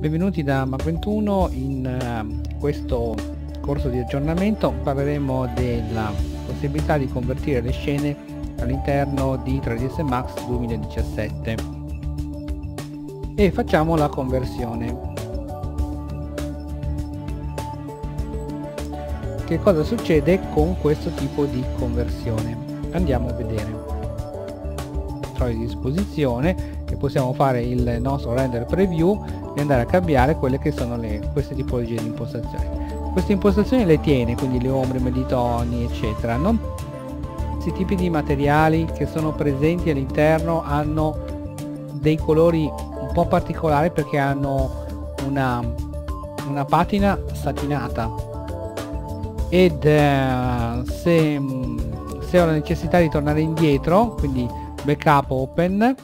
Benvenuti da Mac21. In uh, questo corso di aggiornamento parleremo della possibilità di convertire le scene all'interno di 3ds Max 2017 e facciamo la conversione. Che cosa succede con questo tipo di conversione? Andiamo a vedere. Trovi a disposizione possiamo fare il nostro render preview e andare a cambiare quelle che sono le, queste tipologie di impostazioni. Queste impostazioni le tiene quindi le ombre, i meditoni eccetera non questi tipi di materiali che sono presenti all'interno hanno dei colori un po' particolari perché hanno una, una patina satinata. Ed eh, se, se ho la necessità di tornare indietro quindi backup open